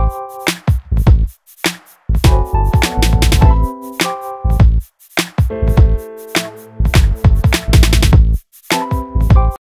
you